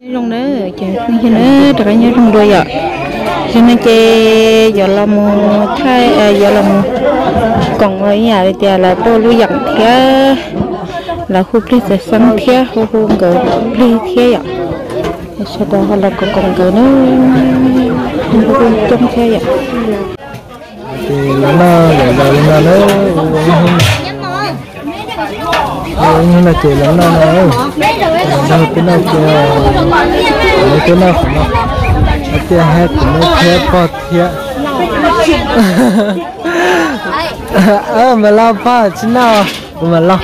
rong nữa chị. Không cho nữa được nhớ rong đôi ạ. Cho nên chị giờ là một thay giờ là một còn ở nhà thì là tôi lưu dặn thế là khu pli sẽ sắm thế khu khu gỡ pli thế ạ. Sau đó là còn còn gỡ nữa, khu trong thế ạ. Thì nó là rồi nó nó nhưng mà chỉ là nó nó nó cái nó kia nó cái nó không nó nó kia hết nó kia có kia ờ mà lao pa chứ nào? Mà lao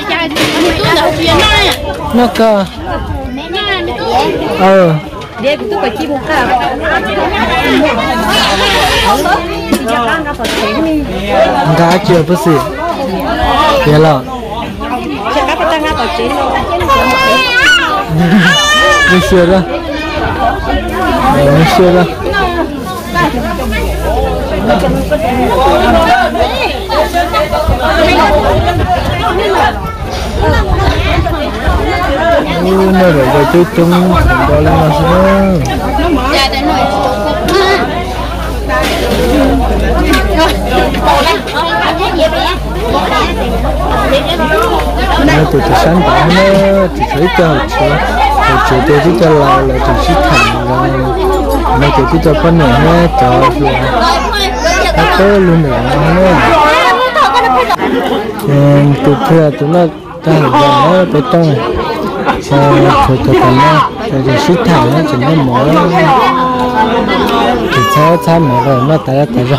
nó cơ ờ. Để tôi phải chi một cả cá chưa bớt gì thế là Chẳng các bạn ngáp ở trên luôn Như xưa đó Như xưa đó Ui, nơi rồi rồi chú chung Không có lên mà nó từ từ sáng đã nó ờ, chỉ thấy cho rồi chỉ tôi chỉ cho là là chỉ chỉ rồi nó chỉ chỉ cho con này nó cho rồi nó luôn nữa nó từ chúng nó đang là nó tới trong này sau từ từ còn nó chỉ nó chỉ nó mở. Thì sao sao mở rồi, nó ra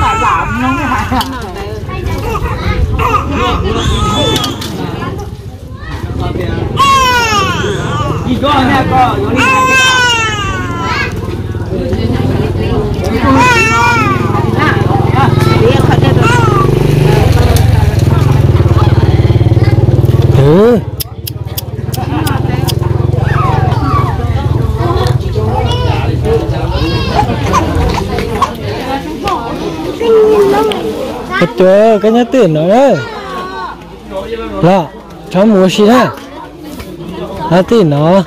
cũng là lạ nó mới hại gì có nghe có có đi ừ cái cái nhát tiền nữa đấy. Là cháu mua gì ha nhát tiền nó.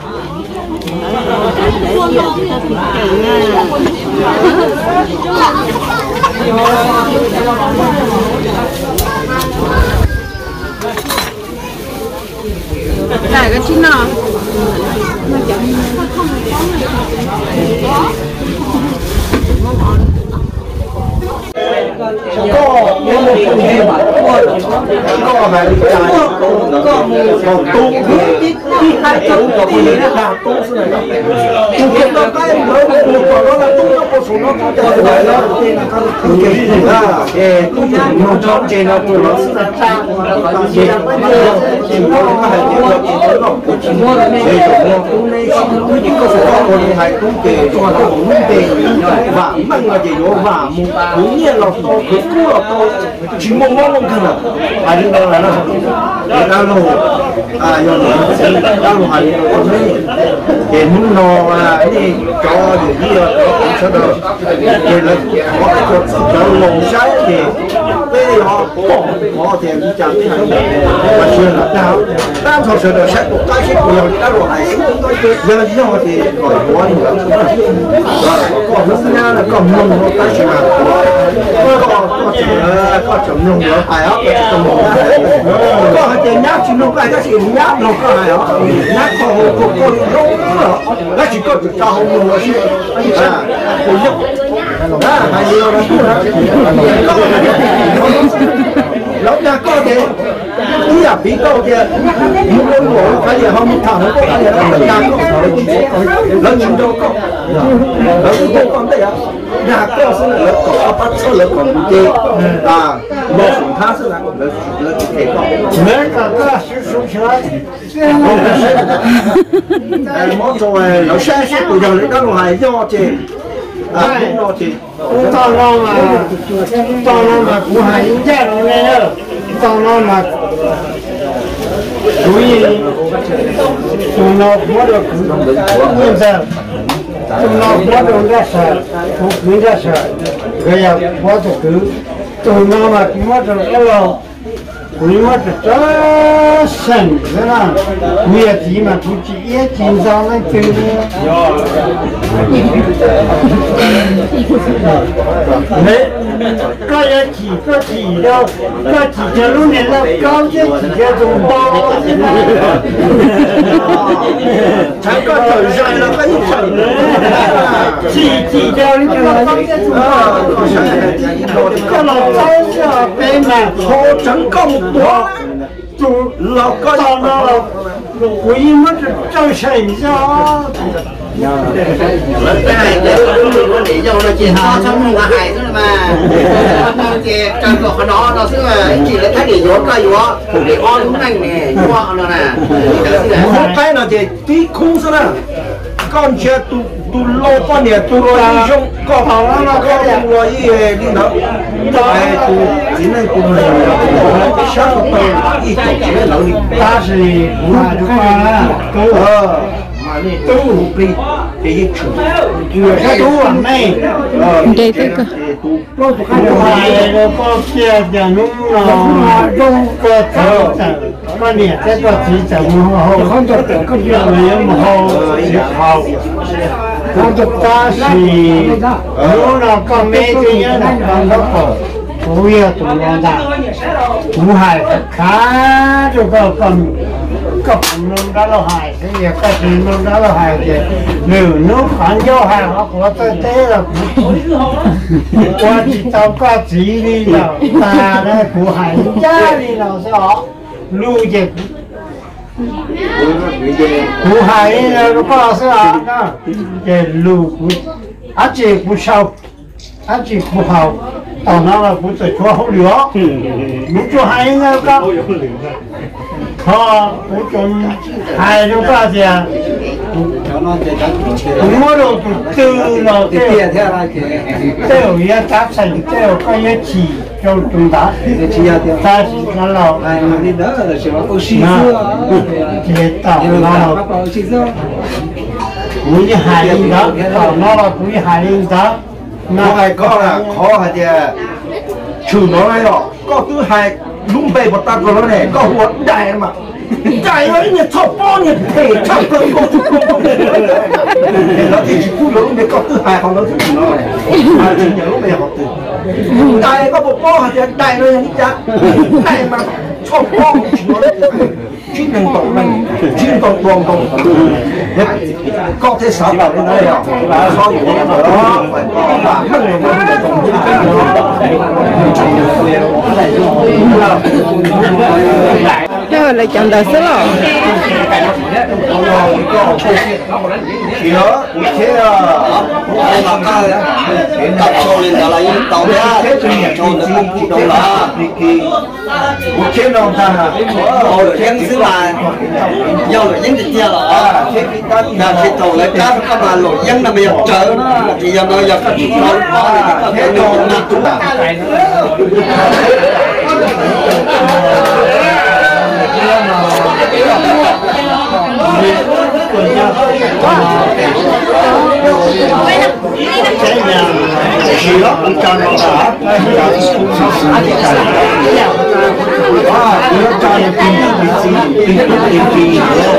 Lại cái chín nào? có những một cái gì có mà đi trả có một tu biết đi hai trăm tỷ là tu thế này tu cái đó cái mới cái tu của nó là tu nó có số nó có cái này nó tu cái gì đó cái tu nó cho trên nó tu nó sẽ cha chỉ có cái gì đó chỉ có cái gì đó chỉ có cái gì đó hai cũng kể cho nó cũng kể và mang là gì đó, và một cũng như là to cái cú là to chỉ mong mong mong cần à nhưng đó là nó. Để ta lù à giờ nó ta lù hay nó thấy thì muốn nó là cái gì? Cho điều gì là có cũng sẽ được thì là có cái cuộc cho lồng sáng thì 对哦，我天，你讲的很对，我天了，然后单朝说的下，但是不要那罗还是，要要我的老婆你了，啊，我们家的搞弄弄，但是嘛，我搞搞这个搞整弄了，还要搞整弄，搞还得伢整弄，还要是伢弄搞还要，伢搞搞搞弄了，那是搞招红弄了是，啊， 不用。à hai nhiều đó lúc nhà có thể ý là bị có thể những cái ngủ phải là không thằng nó có thể là tất cả có nó nhìn đâu có nó cũng không còn đấy à nhà có sẽ là có bắt số là còn gì à một phần khác sẽ là là là thể có mấy cái cái sự sống chết mỗi rồi nó sẽ sẽ tụi giờ nó là do chị à nó chị tao nó mà. Tao nó mà. Cũng hay. Giá nó này nữa tao nó mà. Chú ý. Chúng nó có được. Nguyên giờ. Chúng nó có được ra sợ cũng cứ ra sợ gây ra được cứ tụi nó mà có được cái lâu quý mà được rất sẵn thế nào bây giờ chỉ mà chú chỉ ít chính sao nó từ đấy có giá trị có chỉ đâu có chỉ cho lúc này là có giá trị cho dùng bao chẳng có thời gian là cái gì chỉ chỉ cho những cái có giá trị có là có cho bên mà họ chẳng có là là cái này để có lý do là to trong là hại nữa mà thì càng có cái nó sẽ là chỉ là cái để dốt cái dốt để on đúng ngành nè dốt nó nè một cái là gì tí không sao nào con chưa tu tu lâu qua nhà tu rồi đi xong có họ nó nó có tu rồi đi đi đó ai tu chỉ nên tu rồi sáng tu cái cái lâu đi ta thì cũng là được mà tu ờ mà đi tu đi thì chủ vừa cái tu ở này đây thế cơ ngoài rồi có kia giờ nó nó đông cơ thể có nè cái có chỉ chẳng hồ không có chuyện gì mà hồ chỉ hồ không cho ta thì nếu nào mấy cái tụi nó đã cũng hại khá cho có nông đã lo hại cái gì nông đã lo hại thì nếu nó phản do hại họ có tới thế là qua chỉ tao có đi nào. Ta đó, của hại cha đi nào, sao lưu dịch của hại nó có sao đó để lưu của à chị của sao à chị của hậu tao nói là tôi cho hậu lửa lúc cho hại nó có họ của chúng hại nó có gì à cũng mới đầu từ là cái tiêu ya tác thành tiêu có giá trị cho chúng ta ta chỉ là lo chỉ tạo nó cũng như hai linh đó tạo nó là cũng như hai linh đó. Nó hay có là khó hay gì chủ nó này đó có thứ hai lúc bề một ta có nó này có huột đại mà đại ấy nhà thọ bo nhà thể thọ cơ có chút không nó thì chỉ phụ lớn để có tư hài còn nó thì nó này à chỉ nhớ lúc bề học từ đại có một bao hay đại nó anh chắc đại mà thọ bao chỉ nó chuyên đừng tổng mình chuyên tổng tổng tổng có thể sợ vào đến đây là so với cái đó phải có là mất người mình để tổng Thế là chọn đời số lọ thì nó thế là tập cho lên đó là những tàu ra thế cho cho nó không chỉ đâu là thì một thế nào ta? Rồi khen xứ là do là những cái kia là cái ta là khi tàu lấy cá các mà lội dân là bây giờ trở nó thì giờ nó giờ các chúng nó có là các mà chúng ta đó cho nó cả à nó cho nó tìm vị trí tìm tìm kỳ nữa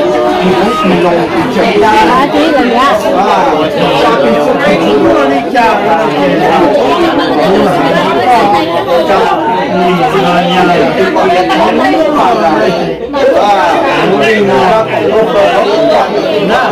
thì cũng kỳ lâu chạy ra ra. Nah,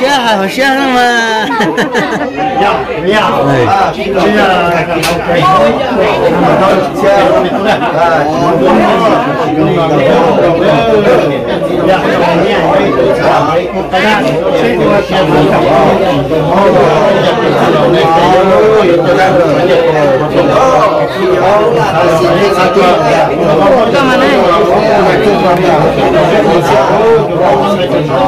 ra cái nó có nó Chị chị con nè. còn nó ít chết cả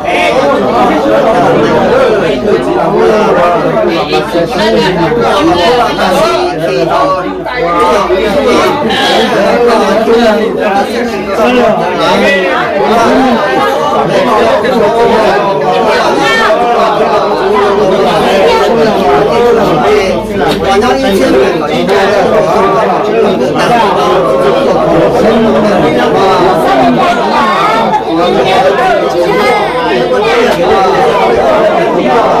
à chỉ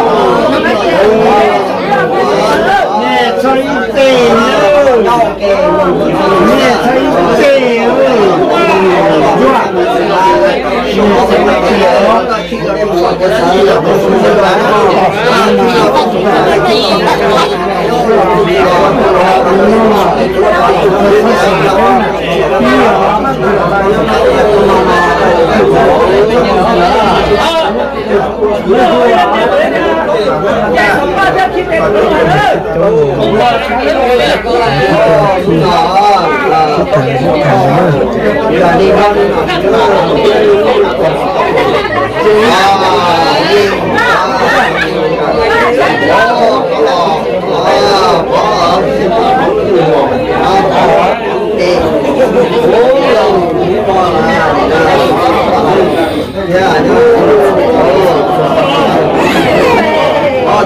Yeah, I know.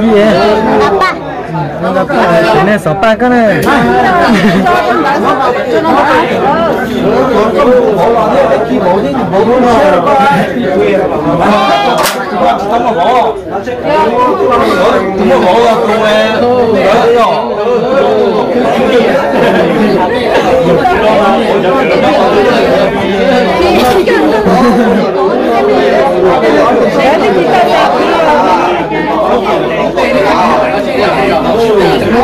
위에. 그래서 빵가는 먹어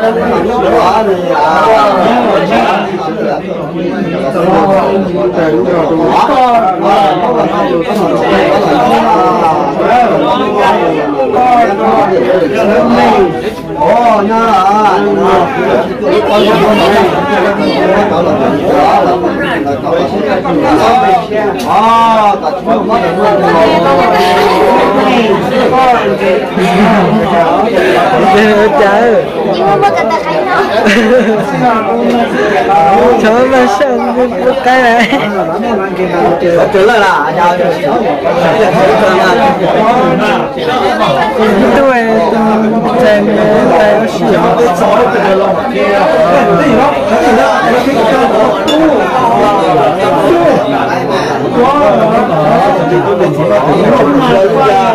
cái này sáu ba cái này nó đại đại nó cầm thái đại chị Ủa, cái cái cái muốn được trong hàng Sao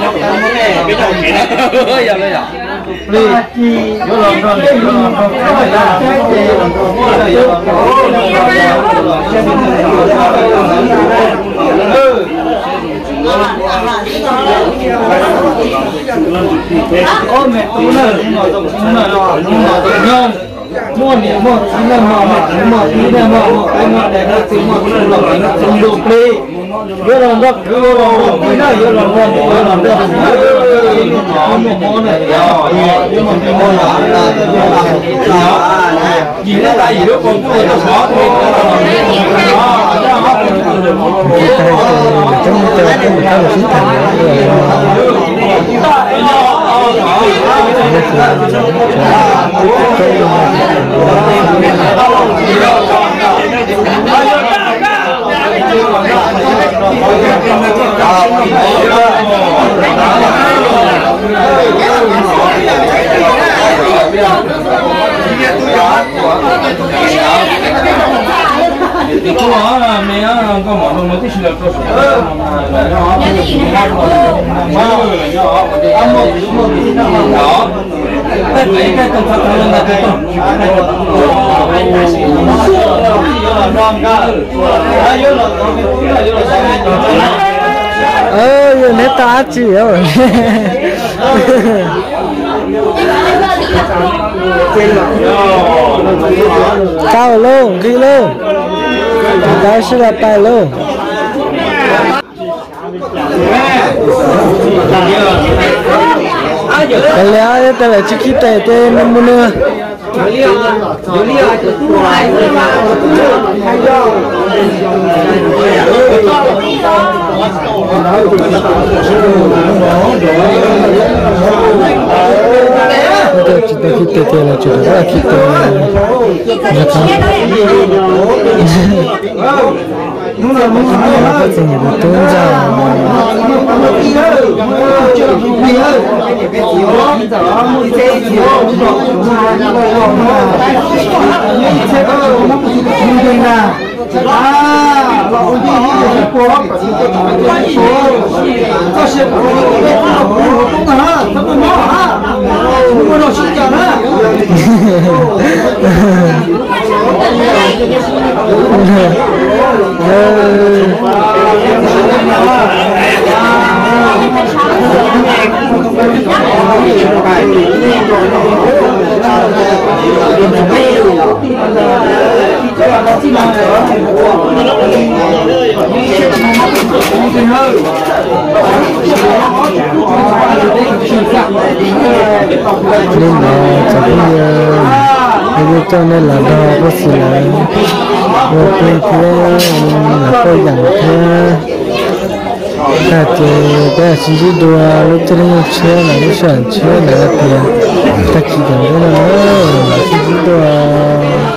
phải là Ồ, nha, à, cả chúng nó trời Nhưng mà mất cả ta thấy nó trời mà sao cái này trở lại là chào tôi xem tay nó xỉu mua nè mua chín là mua mua mua tí là mua mua cái mua này nó chỉ mua cái nó lọc nó chỉ đi vừa làm đất vừa làm cái này vừa làm đất vừa làm đất mua mua mua này nhưng mà cái mua là gì nó tại vì nó còn cái nó xóa thì trong trời đồ nó thích là cơ sở đó lấy cái công tác lên là cái ơ giờ nét ta chỉ rồi cao luôn đi luôn đó sẽ là tay luôn cái lẽ đây là chỉ khi tay tay năm mươi nữa quita, quita, tiene churra, quita. Acá. Señora Tunza. Mira. Kita lah kita. Apa sih ni betul à là ông đi đi của có sự cũng hả thằng con nó hả không có nó xin chào hả nên là chắc bây giờ bây cho nên là đo có gì là rồi bên thế là có dặn thế ta thì cái chỉ chỉ đùa lúc cho nên chơi là lúc sản chơi là tiền ta chỉ cần cái là chỉ chỉ đùa